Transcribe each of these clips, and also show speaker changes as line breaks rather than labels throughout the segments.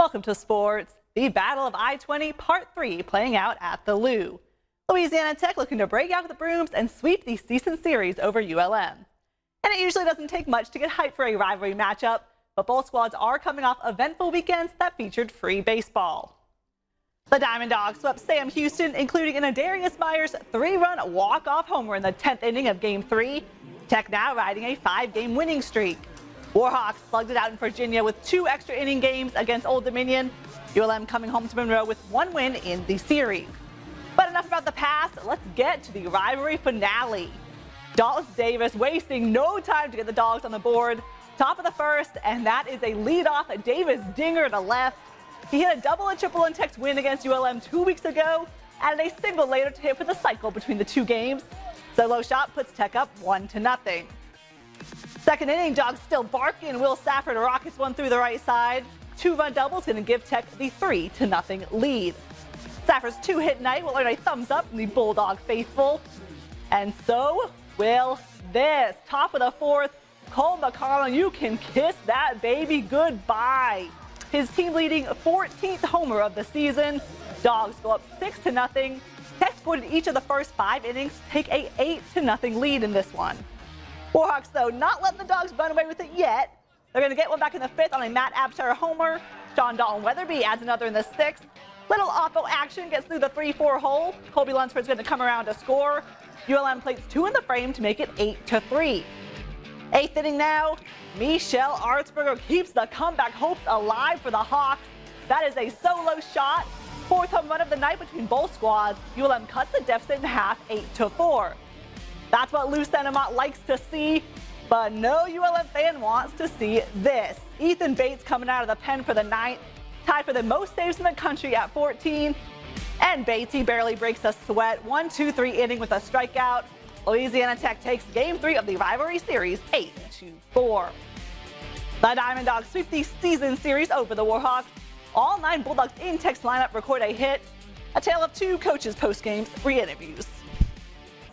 Welcome to sports. The Battle of I-20 Part 3 playing out at the Lou. Louisiana Tech looking to break out the brooms and sweep the season series over ULM. And it usually doesn't take much to get hyped for a rivalry matchup, but both squads are coming off eventful weekends that featured free baseball. The Diamond Dogs swept Sam Houston, including an Adarius Myers three-run walk-off homer in the 10th inning of Game 3. Tech now riding a five-game winning streak. Warhawks slugged it out in Virginia with two extra inning games against Old Dominion. ULM coming home to Monroe with one win in the series. But enough about the past. Let's get to the rivalry finale. Dallas Davis wasting no time to get the Dogs on the board. Top of the first, and that is a leadoff Davis dinger to left. He hit a double and triple in Tech's win against ULM two weeks ago, added a single later to hit for the cycle between the two games. Solo shot puts Tech up one to nothing. Second inning, Dogs still barking. Will Stafford rockets one through the right side. Two run doubles going to give Tech the three to nothing lead. Stafford's two hit night will earn a thumbs up from the Bulldog faithful. And so will this. Top of the fourth, Cole McConnell, you can kiss that baby goodbye. His team leading 14th homer of the season. Dogs go up six to nothing. Tech scored in each of the first five innings, take a eight to nothing lead in this one. Warhawks, though, not letting the Dogs run away with it yet. They're going to get one back in the fifth on a Matt Abshire homer. Sean Dalton Weatherby adds another in the sixth. Little oppo action gets through the 3-4 hole. Colby Lunsford's going to come around to score. ULM plates two in the frame to make it 8 to 3. Eighth inning now. Michelle Artsberger keeps the comeback hopes alive for the Hawks. That is a solo shot. Fourth home run of the night between both squads. ULM cuts the deficit in half 8 to 4. That's what Lou Sentimont likes to see, but no ULM fan wants to see this. Ethan Bates coming out of the pen for the ninth, tied for the most saves in the country at 14. And Bates, he barely breaks a sweat. One, two, three inning with a strikeout. Louisiana Tech takes game three of the rivalry series 8 to 4. The Diamond Dogs sweep the season series over the Warhawks. All nine Bulldogs in Tech's lineup record a hit. A tale of two coaches post-game re-interviews.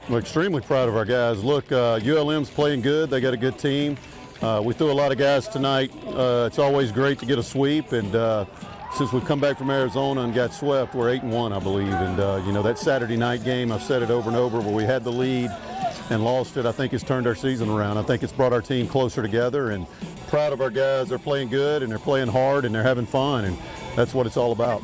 We're extremely proud of our guys. Look, uh, ULM's playing good. They got a good team. Uh, we threw a lot of guys tonight. Uh, it's always great to get a sweep, and uh, since we've come back from Arizona and got swept, we're eight and one, I believe. And uh, you know that Saturday night game, I've said it over and over, where we had the lead and lost it. I think it's turned our season around. I think it's brought our team closer together, and proud of our guys. They're playing good and they're playing hard and they're having fun. And that's what it's all about.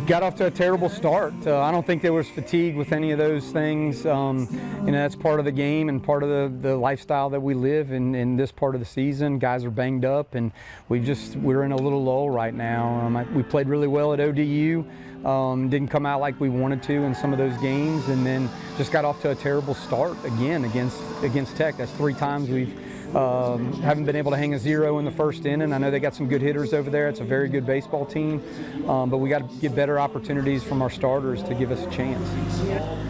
Got off to a terrible start. Uh, I don't think there was fatigue with any of those things. Um, you know, that's part of the game and part of the, the lifestyle that we live in, in this part of the season. Guys are banged up, and we just we're in a little lull right now. Um, I, we played really well at ODU. Um, didn't come out like we wanted to in some of those games, and then just got off to a terrible start again against against Tech. That's three times we've um, haven't been able to hang a zero in the first inning. I know they got some good hitters over there. It's a very good baseball team, um, but we got to get better opportunities from our starters to give us a chance.